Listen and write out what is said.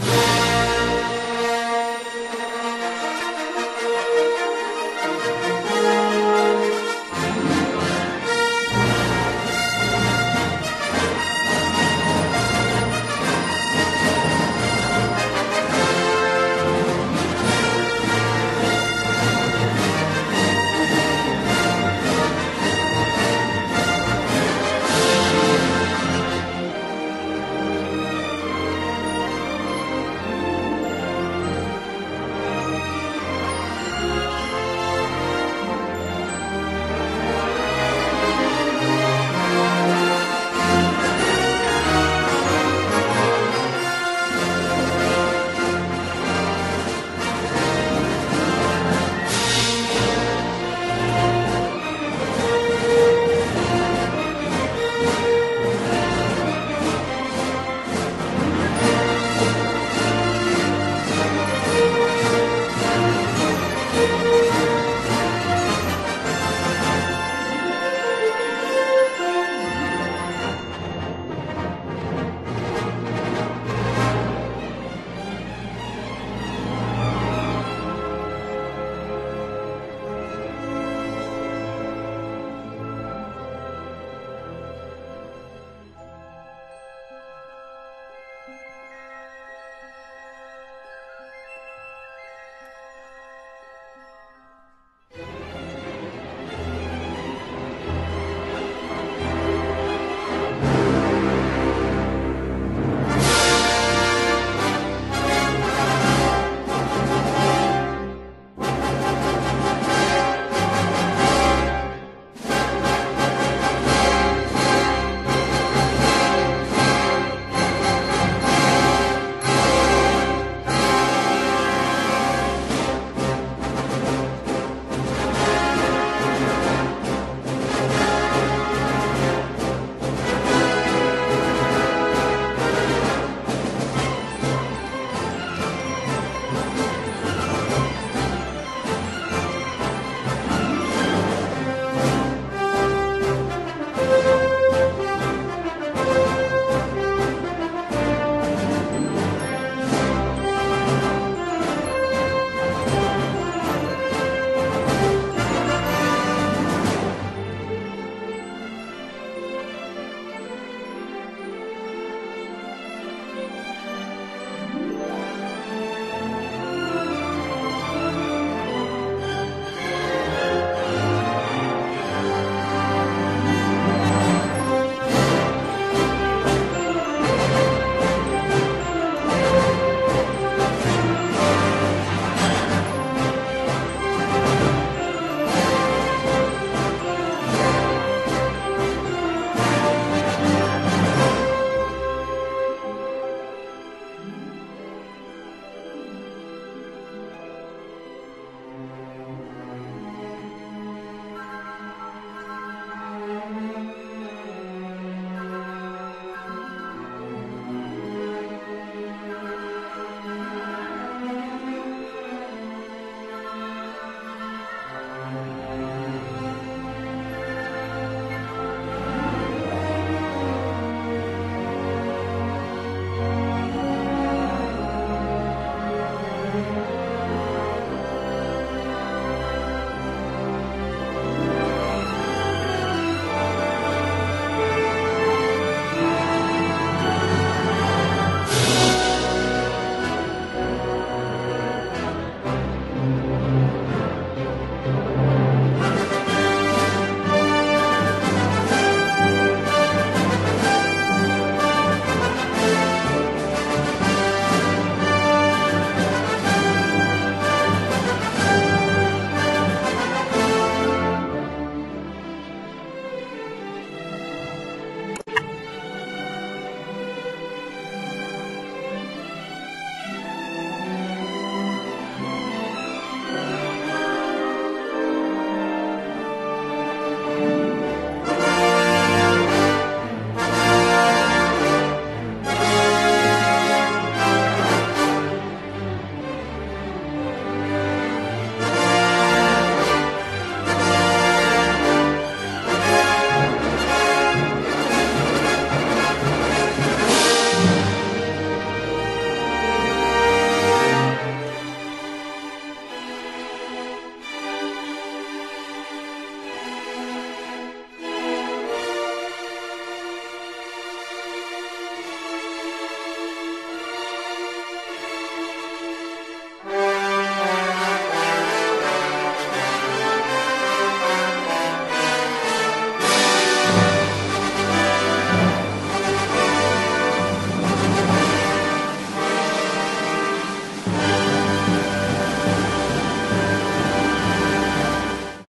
you